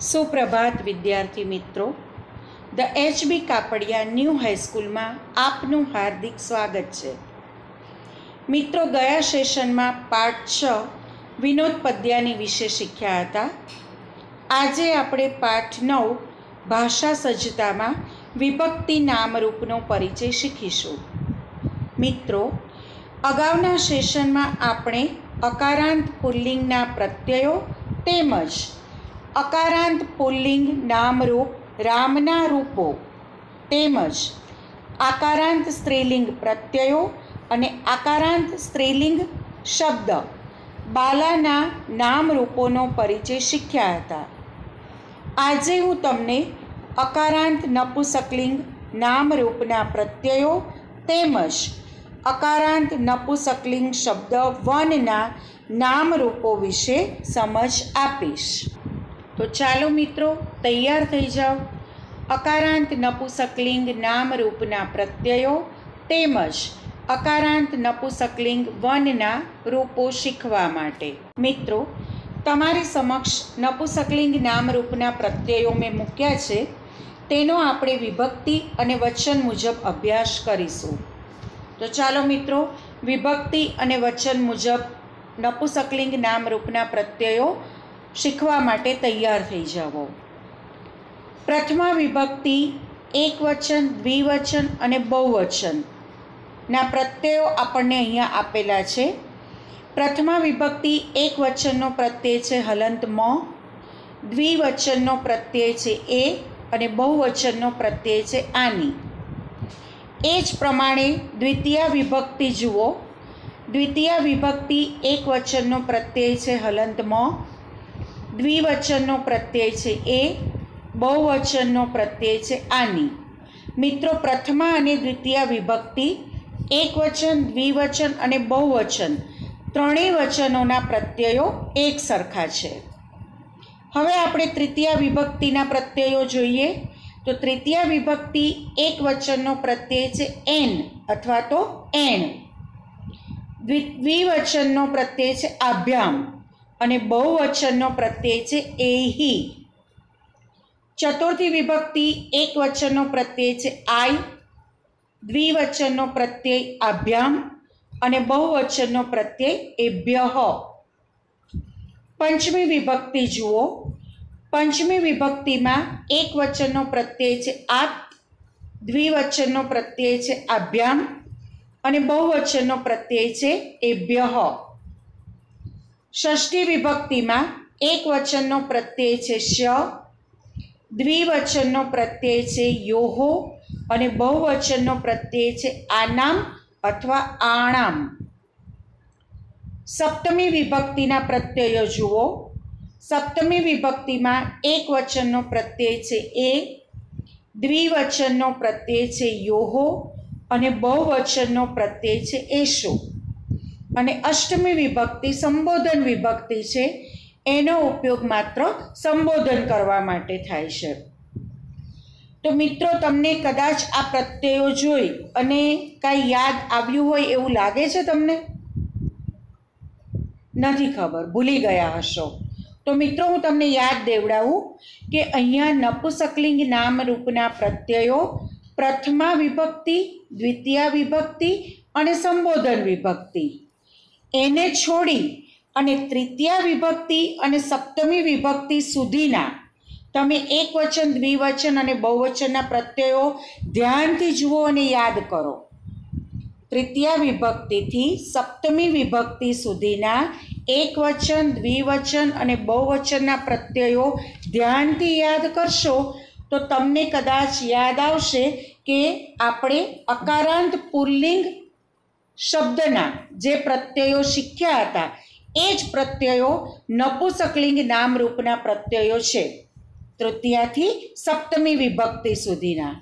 સુપ્રભાત, વિદ્યાર્થી મિત્રો. The HB Kapadia new હાઈસ્કૂલમાં આપનું હાર્દિક સ્વાગત છે. મિત્રો, ગયા સેશનમાં પાઠ છ વિનોદ પદ્યાની વિશે શીખ્યા હતા. આજે આપણે પાઠ નવ ભાષા સજ્જતામાં વિભક્તિ નામરૂપનો પરિચય શીખીશું. મિત્રો, અગાઉના સેશનમાં આપણે અકારાંત પુલ્લિંગના પ્રત્યયો તેમજ અકારાંત પુલ્લિંગ નામરૂપ રામના રૂપો તેમજ આકારાંત સ્ત્રીલિંગ પ્રત્યયો અને આકારાંત સ્ત્રીલિંગ શબ્દ બાલાના નામરૂપોનો પરિચય શીખ્યા હતા. આજે હું તમને અકારાંત નપુસકલિંગ નામરૂપના પ્રત્યયો તેમજ અકારાંત નપુસકલિંગ શબ્દ વનના નામરૂપો વિશે સમજ આપીશ. તો ચાલો મિત્રો, તૈયાર થઈ જાઓ. અકારાંત નપુસકલિંગ નામરૂપના પ્રત્યયો તેમજ અકારાંત નપુસકલિંગ વનના રૂપો શીખવા માટે. મિત્રો, તમારી સમક્ષ નપુસકલિંગ નામરૂપના પ્રત્યયો મેં મૂક્યા છે. તેનો આપણે વિભક્તિ અને વચન મુજબ અભ્યાસ કરીશું. તો ચાલો મિત્રો, વિભક્તિ અને વચન મુજબ નપુસકલિંગ નામરૂપના પ્રત્યયો શીખવા માટે તૈયાર થઈ જાઓ. પ્રથમા વિભક્તિ એકવચન, દ્વિવચન અને બહુવચનના પ્રત્યયો આપણને અહીંયા આપેલા છે. પ્રથમા વિભક્તિ એક વચનનો પ્રત્યય છે હલંત મ, દ્વિવચનનો પ્રત્યય છે એ અને બહુવચનનો પ્રત્યય છે આની. એ જ પ્રમાણે દ્વિતીય વિભક્તિ જુઓ. દ્વિતીય વિભક્તિ એક વચનનો પ્રત્યય છે હલંત મ દ્વિવચનનો પ્રત્યય છે એ, બહુવચનનો પ્રત્યય છે આની. મિત્રો, પ્રથમા અને દ્વિતીય વિભક્તિ, એકવચન, દ્વિવચન અને બહુવચન, ત્રણેય વચનોના પ્રત્યયો એક સરખા છે. હવે આપણે તૃતીય વિભક્તિના પ્રત્યયો જોઈએ. તો તૃતીય વિભક્તિ એક વચનનો પ્રત્યય છે એન અથવા તો એણ. દ્વિવચનનો પ્રત્યય છે આભ્યામ. અને બહુવચનનો પ્રત્યય છે એહી. ચતુર્થી વિભક્તિ એક વચનનો પ્રત્યય છે આઈ. દ્વિવચનનો પ્રત્યય આભ્યામ અને બહુવચનનો પ્રત્યય એભ્યહ. પંચમી વિભક્તિ જુઓ. પંચમી વિભક્તિમાં એક વચનનો પ્રત્યય છે આત. દ્વિવચનનો પ્રત્યય છે આભ્યામ અને બહુવચનનો પ્રત્યય છે એભ્ય ષષ્ઠી વિભક્તિમાં એક વચનનો પ્રત્યય છે શ દ્વિવચનનો પ્રત્યય છે યોહો અને બહુવચનનો પ્રત્યય છે આનામ અથવા આણામ. સપ્તમી વિભક્તિના પ્રત્યયો જુઓ. સપ્તમી વિભક્તિમાં એક વચનનો પ્રત્યય છે એ, દ્વિવચનનો પ્રત્યય છે યોહો, અને બહુવચનનો પ્રત્યય છે એશો. અને અષ્ટમી વિભક્તિ, સંબોધન વિભક્તિ છે, એનો ઉપયોગ માત્ર સંબોધન કરવા માટે થાય છે. તો મિત્રો, તમને કદાચ આ પ્રત્યયો જોઈ અને કાંઈ યાદ આવ્યું હોય એવું લાગે છે તમને? નથી ખબર, ભૂલી ગયા હશો. તો મિત્રો, હું તમને યાદ દેવડાવું કે અહીંયા નપુસકલિંગ નામરૂપના પ્રત્યયો પ્રથમા વિભક્તિ, દ્વિતીય વિભક્તિ અને સંબોધન વિભક્તિ. એને છોડી અને તૃતીય વિભક્તિ અને સપ્તમી વિભક્તિ સુધીના તમે એક વચન દ્વિવચન અને બહુવચનના પ્રત્યયો ધ્યાનથી જુઓ અને યાદ કરો. તૃતીય વિભક્તિથી સપ્તમી વિભક્તિ સુધીના એક વચન દ્વિવચન અને બહુવચનના પ્રત્યયો ધ્યાનથી યાદ કરશો તો તમને કદાચ યાદ આવશે કે આપણે અકારાંત પુલ્લિંગ શબ્દના જે પ્રત્યયો શીખ્યા હતા, એ જ પ્રત્યયો નપુસકલિંગ નામરૂપના પ્રત્યયો છે. તૃતીયાથી સપ્તમી વિભક્તિ સુધીના.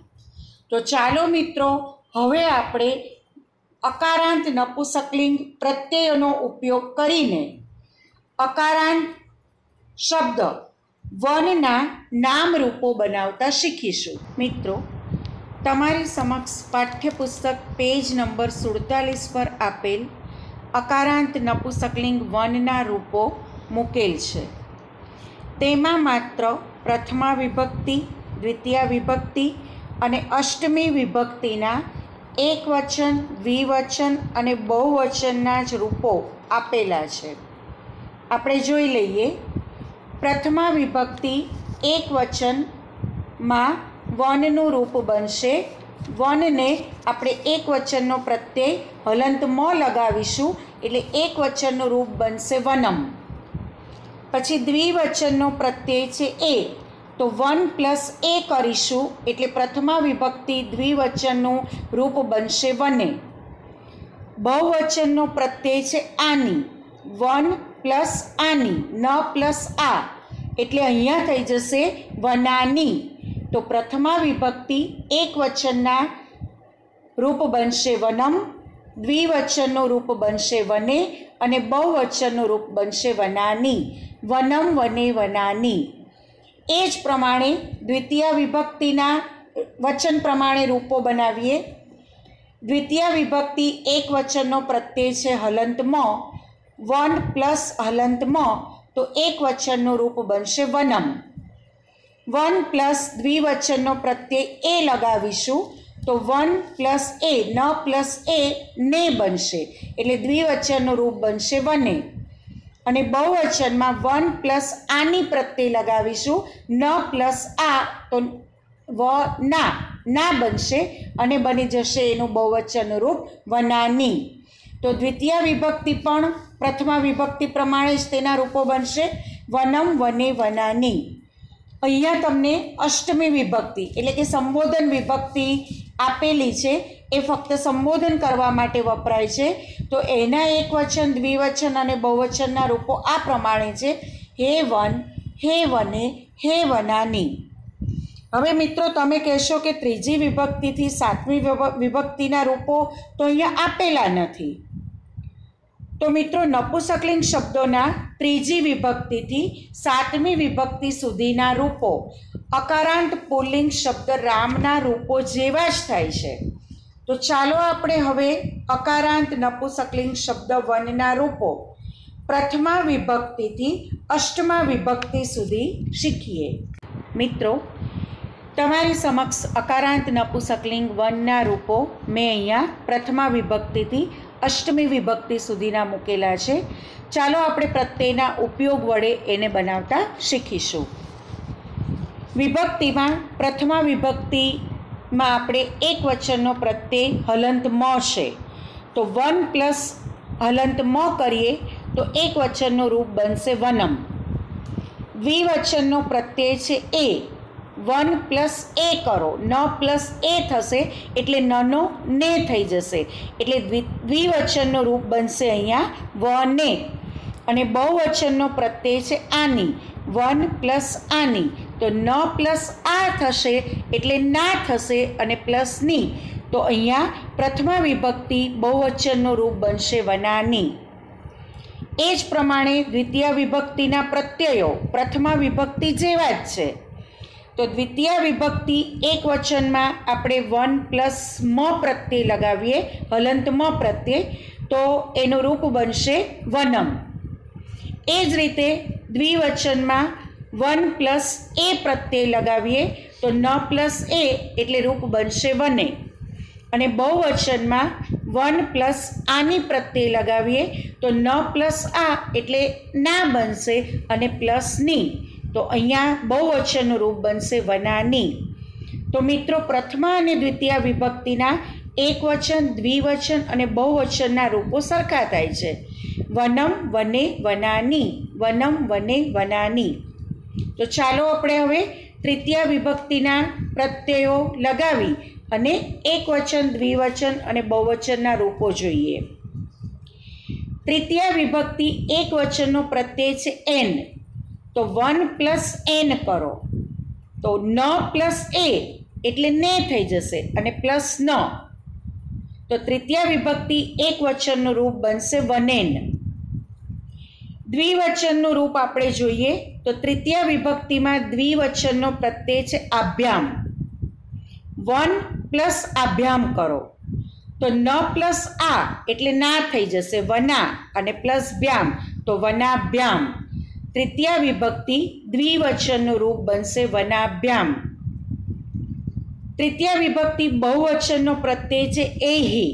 તો ચાલો મિત્રો, હવે આપણે અકારાંત નપુસકલિંગ પ્રત્યયોનો ઉપયોગ કરીને અકારાંત શબ્દ વનના નામરૂપો બનાવતા શીખીશું. મિત્રો તમારી સમક્ષ પાઠ્યપુસ્તક પેજ નંબર સુડતાલીસ પર આપેલ અકારાંત નપુસકલિંગ વનના રૂપો મૂકેલ છે. તેમાં માત્ર પ્રથમા વિભક્તિ, દ્વિતીય વિભક્તિ અને અષ્ટમી વિભક્તિના એકવચન દ્વિવચન અને બહુવચનના જ રૂપો આપેલા છે. આપણે જોઈ લઈએ. પ્રથમા વિભક્તિ એકવચનમાં વનનું રૂપ બનશે. વનને આપણે એક વચનનો પ્રત્યય હલંત મ લગાવીશું. એટલે એક વચનનું રૂપ બનશે વનમ. પછી દ્વિવચનનો પ્રત્યય છે એ. તો વન પ્લસ એ કરીશું. એટલે પ્રથમા વિભક્તિ દ્વિવચનનું રૂપ બનશે વને. બહુવચનનો પ્રત્યય છે આની. વન પ્લસ આની. ન પ્લસ આ. એટલે અહીંયા થઈ જશે વનાની. તો પ્રથમા વિભક્તિ એક વચનના રૂપ બનશે વનમ, દ્વિવચનનું રૂપ બનશે વને અને બહુવચનનું રૂપ બનશે વનાની. વનમ, વને, વનાની. એ જ પ્રમાણે દ્વિતીય વિભક્તિના વચન પ્રમાણે રૂપો બનાવીએ. દ્વિતીય વિભક્તિ એક વચનનો પ્રત્યય છે હલંત મ વન પ્લસ હલંતમાં, તો એક વચનનું રૂપ બનશે વનમ. વન પ્લસ દ્વિવચનનો પ્રત્યય એ લગાવીશું, તો વન પ્લસ એ, ન પ્લસ એ ને બનશે. એટલે દ્વિવચનનું રૂપ બનશે વને. અને બહુવચનમાં વન પ્લસ આની પ્રત્યય લગાવીશું, ન પ્લસ આ, તો વ ના ના બનશે. અને બની જશે એનું બહુવચનનું રૂપ વનાની. તો દ્વિતીય વિભક્તિ પણ પ્રથમા વિભક્તિ પ્રમાણે જ તેના રૂપો બનશે. વનમ વને વનાની. અહીંયા તમને અષ્ટમી વિભક્તિ, એટલે કે સંબોધન વિભક્તિ આપેલી છે, એ ફક્ત સંબોધન કરવા માટે વપરાય છે. તો એના એક વચન, દ્વિવચન અને બહુવચનના રૂપો આ પ્રમાણે છે. હે વન, હે વને, હે વનાની. હવે મિત્રો, તમે કહેશો કે ત્રીજી વિભક્તિથી સાતમી વિભક્તિના રૂપો તો અહીંયા આપેલા નથી. તો મિત્રો નપુસકલિંગ શબ્દોના ત્રીજી વિભક્તિથી સાતમી વિભક્તિ સુધીના રૂપો, અકારાંત પુલ્લિંગ શબ્દ રામના રૂપો જેવા જ થાય છે. તો ચાલો આપણે હવે અકારાંત નપુસકલિંગ શબ્દ વનના રૂપો, પ્રથમા વિભક્તિથી અષ્ટમા વિભક્તિ સુધી શીખીએ. મિત્રો તમારી સમક્ષ અકારાંત નપુસકલિંગ વનના રૂપો મેં અહીંયા પ્રથમા વિભક્તિથી અષ્ટમી વિભક્તિ સુધીના મૂકેલા છે. ચાલો આપણે પ્રત્યેના ઉપયોગ વડે એને બનાવતા શીખીશું. વિભક્તિમાં પ્રથમા વિભક્તિમાં આપણે એક વચનનો પ્રત્યય હલંત મ છે. તો વન પ્લસ હલંત મ કરીએ તો એક વચનનું રૂપ બનશે વનમ. દ્વિવચનનો પ્રત્યય છે એ. વન પ્લસ એ કરો. ન પ્લસ એ થશે એટલે નનો ને થઈ જશે. એટલે દ્વિવચનનું રૂપ બનશે અહીંયા વને. અને બહુવચનનો પ્રત્યય છે આની. વન પ્લસ આની. તો ન પ્લસ આ થશે એટલે ના થશે અને પ્લસની તો અહીંયા પ્રથમા વિભક્તિ બહુવચનનું રૂપ બનશે વનાની. એ જ પ્રમાણે દ્વિતીય વિભક્તિના પ્રત્યયો. પ્રથમા વિભક્તિ જેવા જ છે. તો દ્વિતીય વિભક્તિ એક વચનમાં આપણે વન પ્લસ મ પ્રત્યે લગાવીએ, હલંત મ પ્રત્યે તો એનું રૂપ બનશે વનમ. એ જ રીતે દ્વિવચનમાં વન પ્લસ એ પ્રત્યે લગાવીએ, તો ન પ્લસ એ એટલે રૂપ બનશે વને. અને બહુવચનમાં વન પ્લસ આની પ્રત્યે લગાવીએ, તો ન પ્લસ આ એટલે ના બનશે અને પ્લસની તો અહીંયા બહુવચનનું રૂપ બનશે વનાની. તો મિત્રો, પ્રથમા અને દ્વિતીય વિભક્તિના એકવચન દ્વિવચન અને બહુવચનના રૂપો સરખા થાય છે. વનમ વને વનાની, વનમ વને વનાની. તો ચાલો આપણે હવે તૃતીય વિભક્તિના પ્રત્યયો લગાવી અને એકવચન દ્વિવચન અને બહુવચનના રૂપો જોઈએ. તૃતીય વિભક્તિ એક વચનનો પ્રત્યય છે એન તો વન પ્લસ એન કરો. તો ન પ્લસ એ એટલે ને થઈ જશે અને પ્લસ ન. તો તૃતીય વિભક્તિ એક વચનનું રૂપ બનશે વનેન દ્વિવચનનું રૂપ આપણે જોઈએ તો તૃતીય વિભક્તિમાં દ્વિવચનનો પ્રત્યય છે આભ્યામ. વન પ્લસ આભ્યામ કરો. તો ન પ્લસ આ એટલે ના થઈ જશે. વના અને પ્લસ ભ્યામ. તો વનાભ્યામ. તૃતીયા વિભક્તિ દ્વિવચનનું રૂપ બનશે વનાભ્યામ તૃતીય વિભક્તિ બહુવચનનો પ્રત્યય છે એ હિ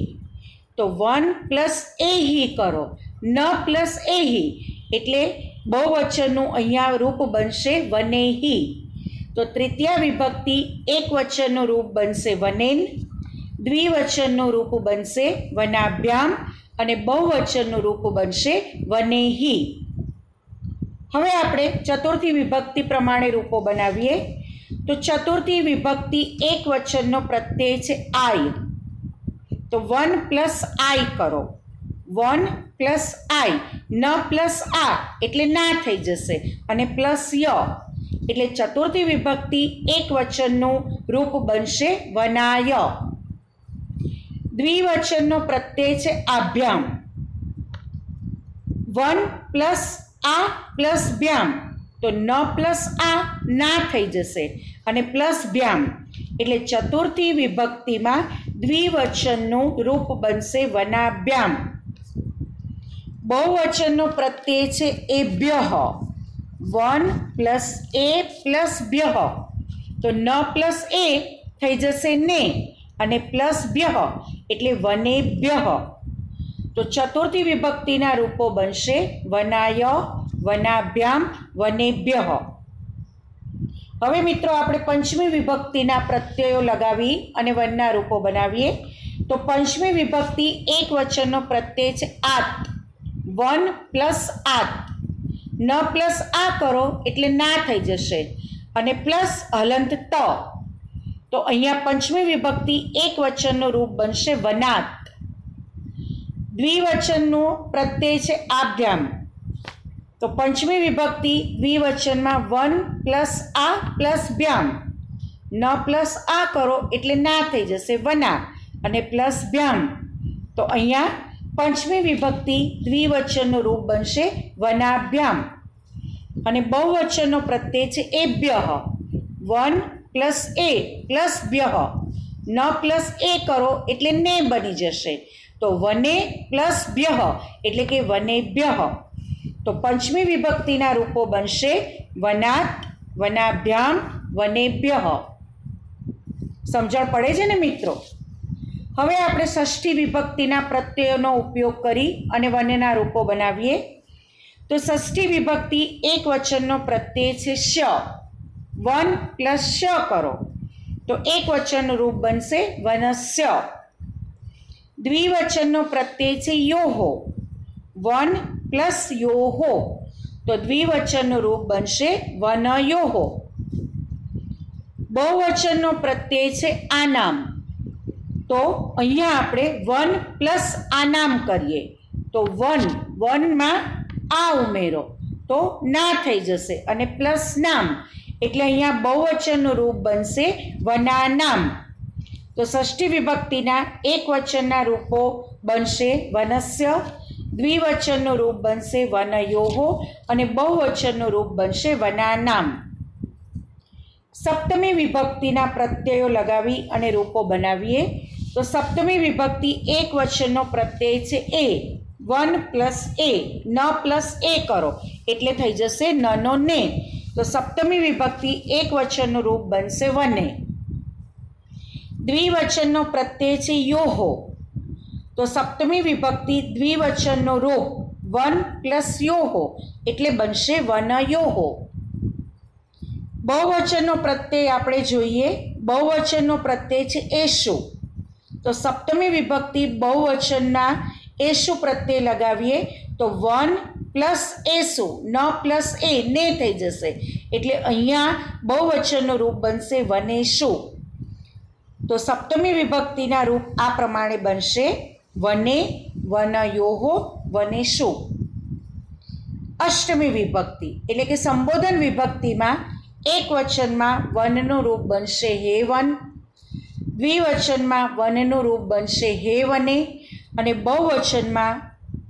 તો વન પ્લસ એહી કરો ન પ્લસ એ હિ એટલે બહુવચનનું અહીંયા રૂપ બનશે વનેહી તો તૃતીય વિભક્તિ એક વચનનું રૂપ બનશે વનેન દ્વિવચનનું રૂપ બનશે વનાભ્યામ અને બહુવચનનું રૂપ બનશે વનેહી હવે આપણે ચતુર્થી વિભક્તિ પ્રમાણે રૂપો બનાવીએ. તો ચતુર્થી વિભક્તિ એક વચનનો પ્રત્યય છે આઈ. તો વન પ્લસ આઈ કરો. વન પ્લસ આઈ. ન પ્લસ આ એટલે ના થઈ જશે. અને પ્લસ ય એટલે ચતુર્થી વિભક્તિ એક વચનનું રૂપ બનશે વનાય. દ્વિવચનનો પ્રત્યય છે આભ્યામ. વન પ્લસ આ પ્લસ ભ્યામ તો ન પ્લસ આ ના થઈ જશે. અને પ્લસ ભ્યામ એટલે ચતુર્થી વિભક્તિમાં દ્વિવચનનું રૂપ બનશે વનાભ્યામ. બહુવચનનો પ્રત્યય છે એ ભ્યહ વન પ્લસ એ પ્લસ બ્યહ. તો ન પ્લસ એ થઈ જશે ને. અને પ્લસ બ્યહ એટલે વનેભ્ય તો ચતુર્થી વિભક્તિના રૂપો બનશે વનાય, વનાભ્યામ, વનેભ્ય. હવે મિત્રો આપણે પંચમી વિભક્તિના પ્રત્યયો લગાવી અને વનના રૂપો બનાવીએ. તો પંચમી વિભક્તિ એક વચનનો પ્રત્યય છે આત. One plus આત. ન પ્લસ આ કરો એટલે ના થઈ જશે. અને પ્લસ હલંત ત. તો અહીંયા પંચમી વિભક્તિ એક વચનનું રૂપ બનશે વનાત. દ્વિવચનનું પ્રત્યય છે આભ્યામ. તો પંચમી વિભક્તિ દ્વિવચનમાં વન પ્લસ આ પ્લસ ભ્યામ. ન પ્લસ આ કરો એટલે ના થઈ જશે વના અને પ્લસ ભ્યામ. તો અહીંયા પંચમી વિભક્તિ દ્વિવચનનું રૂપ બનશે વનાભ્યામ. અને બહુવચનનો પ્રત્યય છે એભ્ય વન પ્લસ એ પ્લસ ભ્ય ન પ્લસ એ કરો એટલે ને બની જશે. તો વને પ્લસ ભ્યહ એટલે કે વનેભ્ય તો પંચમી વિભક્તિના રૂપો બનશે વનાત, વનાભ્યામ વનેભ્ય સમજણ પડે છે ને મિત્રો? હવે આપણે ષષ્ઠી વિભક્તિના પ્રત્યયોનો ઉપયોગ કરી અને વનના રૂપો બનાવીએ. તો ષષ્ઠી વિભક્તિ એક વચનનો પ્રત્યય છે શ. વન પ્લસ શ કરો. તો એક વચનનું રૂપ બનશે વનસ્ય. દ્વિવચનનો પ્રત્યય છે યોહો. One plus યોહો. તો દ્વિવચનનું રૂપ બનશે વનયોહો બહુવચનનો પ્રત્યય છે આનામ. તો અહીંયા આપણે વન પ્લસ આનામ કરીએ. તો વન, વનમાં આ ઉમેરો. તો ના થઈ જશે અને પ્લસ નામ. એટલે અહીંયા બહુવચનનું રૂપ બનશે વનાનામ. તો ષષ્ઠી વિભક્તિના એક વચનના રૂપો બનશે વનસ્ય, દ્વિવચનનું રૂપ બનશે વનયોહો અને બહુવચનનું રૂપ બનશે વનાનામ. સપ્તમી વિભક્તિના પ્રત્યયો લગાવી અને રૂપો બનાવીએ. તો સપ્તમી વિભક્તિ એક વચનનો પ્રત્યય છે એ. વન પ્લસ એ. ન પ્લસ એ કરો. એટલે થઈ જશે નનો ને. તો સપ્તમી વિભક્તિ એક વચનનું રૂપ બનશે વને. દ્વિવચનનો પ્રત્યય છે યોહો તો સપ્તમી વિભક્તિ દ્વિવચનનો રૂપ વન પ્લસ યોહો એટલે બનશે વનયોહો બહુવચનનો પ્રત્યય આપણે જોઈએ. બહુવચનનો પ્રત્યય છે એશુ તો સપ્તમી વિભક્તિ બહુવચનના એશુ પ્રત્યય લગાવીએ તો વન પ્લસ એસુ. ન પ્લસ એ, ને થઈ જશે. એટલે અહીંયા બહુવચનનું રૂપ બનશે વનેશુ તો સપ્તમી વિભક્તિના રૂપ આ પ્રમાણે બનશે. વને વનયોહો વનેશો. અષ્ટમી વિભક્તિ, એટલે કે સંબોધન વિભક્તિમાં એક વચનમાં વનનું રૂપ બનશે હે વન, દ્વિવચનમાં વનનું રૂપ બનશે હે વને, અને બહુવચનમાં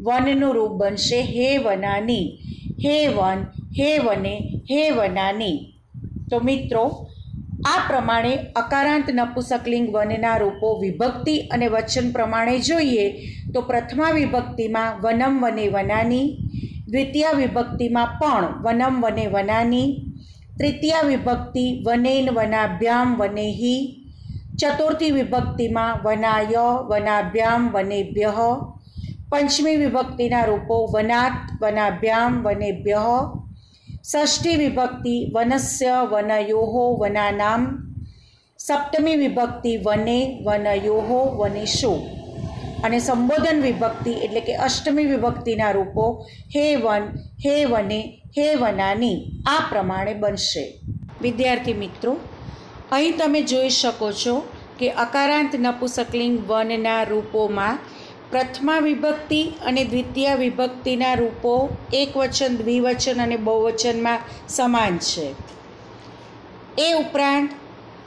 વનનું રૂપ બનશે હે વનાની. હે વન, હે વને, હે વનાની. તો મિત્રો આ પ્રમાણે અકારાંત નપુસકલિંગ વનના રૂપો વિભક્તિ અને વચન પ્રમાણે જોઈએ તો પ્રથમા વિભક્તિમાં વનમ વને વનાની, દ્વિતીય વિભક્તિમાં પણ વનમ વને વનાની, તૃતીય વિભક્તિ વનેન વનાભ્યામ વનેહી, ચતુર્થી વિભક્તિમાં વનાય વનાભ્યામ વનેભ્ય, પંચમી વિભક્તિના રૂપો વનાત વનાભ્યામ વનેભ્ય ષષ્ઠી વિભક્તિ વનસ્ય વનયોહો વનાનામ સપ્તમી વિભક્તિ વને વનયોહો વનેશો અને સંબોધન વિભક્તિ એટલે કે અષ્ટમી વિભક્તિના રૂપો હે વન, હે વને, હે વનાની આ પ્રમાણે બનશે. વિદ્યાર્થી મિત્રો, અહીં તમે જોઈ શકો છો કે અકારાંત નપુસકલિંગ વનના રૂપોમાં પ્રથમા વિભક્તિ અને દ્વિતીય વિભક્તિના રૂપો એકવચન, દ્વિવચન અને બહુવચનમાં સમાન છે. એ ઉપરાંત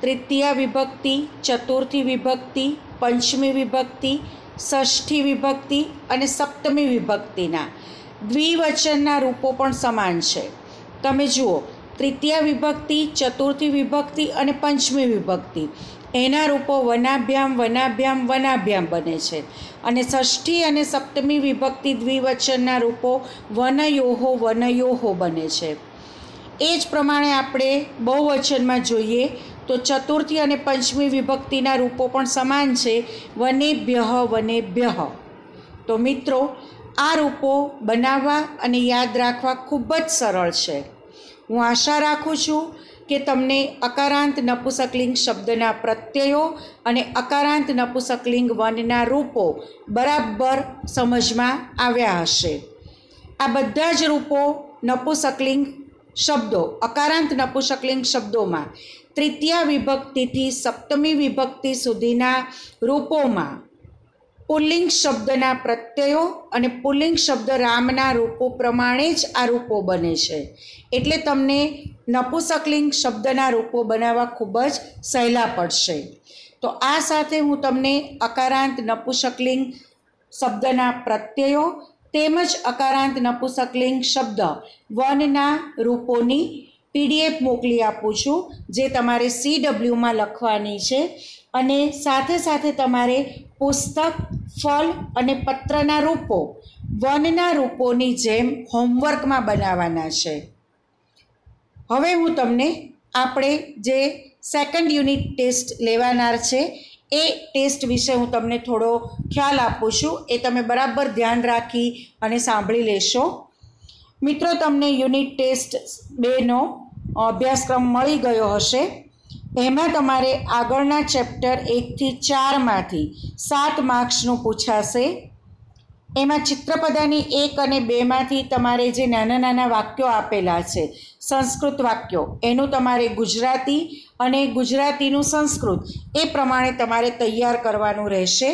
તૃતીય વિભક્તિ, ચતુર્થી વિભક્તિ, પંચમી વિભક્તિ, ષષ્ઠી વિભક્તિ અને સપ્તમી વિભક્તિના દ્વિવચનના રૂપો પણ સમાન છે. તમે જુઓ તૃતીય વિભક્તિ, ચતુર્થી વિભક્તિ અને પંચમી વિભક્તિ. એના રૂપો વનાભ્યામ વનાભ્યામ વનાભ્યામ બને છે. અને ષષ્ઠી અને સપ્તમી વિભક્તિ દ્વિવચનના રૂપો વનયોહો વનયોહો બને છે. એ જ પ્રમાણે આપણે બહુવચનમાં જોઈએ તો ચતુર્થી અને પંચમી વિભક્તિના રૂપો પણ સમાન છે. વનેભ્યહ વને ભ્યહ તો મિત્રો, આ રૂપો બનાવવા અને યાદ રાખવા ખૂબ જ સરળ છે. હું આશા રાખું છું કે તમને અકારાંત નપુસકલિંગ શબ્દના પ્રત્યયો અને અકારાંત નપુસકલિંગ વનના રૂપો બરાબર સમજમાં આવ્યા હશે. આ બધા જ રૂપો નપુસકલિંગ શબ્દો, અકારાંત નપુસકલિંગ શબ્દોમાં, તૃતીય વિભક્તિથી સપ્તમી વિભક્તિ સુધીના રૂપોમાં પુલ્લિંગ શબ્દના પ્રત્યયો અને પુલ્લિંગ શબ્દ રામના રૂપો પ્રમાણે જ આ રૂપો બને છે. એટલે તમને નપુસકલિંગ શબ્દના રૂપો બનાવવા ખૂબ જ સહેલા પડશે. તો આ સાથે હું તમને અકારાંત નપુસકલિંગ શબ્દના પ્રત્યયો તેમજ અકારાંત નપુસકલિંગ શબ્દ વનના રૂપોની પીડીએફ મોકલી આપું છું, જે તમારે સી ડબલ્યુમાં લખવાની છે. અને સાથે સાથે તમારે પુસ્તક, ફળ અને પત્રના રૂપો, વનના રૂપોની જેમ હોમવર્કમાં બનાવવાના છે. હવે હું તમને આપણે જે સેકન્ડ યુનિટ ટેસ્ટ લેવાનાર છે, એ ટેસ્ટ વિશે હું તમને થોડો ખ્યાલ આપું છું. એ તમે બરાબર ધ્યાન રાખી અને સાંભળી લેશો. મિત્રો, તમને યુનિટ ટેસ્ટ બેનો અભ્યાસક્રમ મળી ગયો હશે. એમાં તમારે આગળના ચેપ્ટર એકથી ચારમાંથી સાત માર્ક્સનું પૂછાશે. એમાં ચિત્રપદાની એક અને બેમાંથી તમારે જે નાના નાના વાક્યો આપેલા છે, સંસ્કૃત વાક્યો, એનું તમારે ગુજરાતી અને ગુજરાતીનું સંસ્કૃત, એ પ્રમાણે તમારે તૈયાર કરવાનું રહેશે.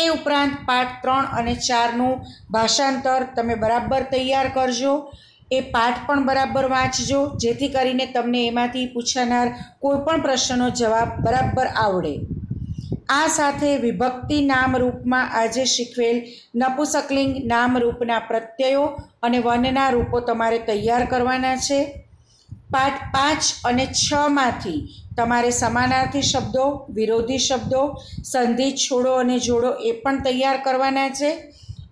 એ ઉપરાંત પાઠ ત્રણ અને ચારનું ભાષાંતર તમે બરાબર તૈયાર કરજો. એ પાઠ પણ બરાબર વાંચજો, જેથી કરીને તમને એમાંથી પૂછાનાર કોઈ પણ પ્રશ્નનો જવાબ બરાબર આવડે. આ સાથે વિભક્તિ નામરૂપમાં આજે શીખવેલ નપુસકલિંગ નામરૂપના પ્રત્યયો અને વનના રૂપો તમારે તૈયાર કરવાના છે. પાઠ પાંચ અને છમાંથી તમારે સમાનાર્થી શબ્દો, વિરોધી શબ્દો, સંધિ, છોડો અને જોડો એ પણ તૈયાર કરવાના છે.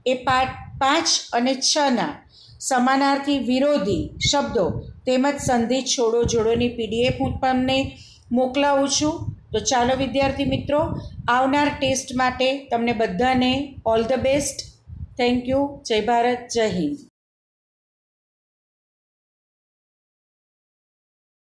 એ પાઠ પાંચ અને છના સમાનાર્થી વિરોધી શબ્દો તેમજ સંધિ છોડો જોડોની પીડીએફ હું તમને મોકલાવું છું. તો ચાલો વિદ્યાર્થી મિત્રો, આવનાર ટેસ્ટ માટે તમને બધાને all the best. Thank you. જય ભારત, જય હિન્દ.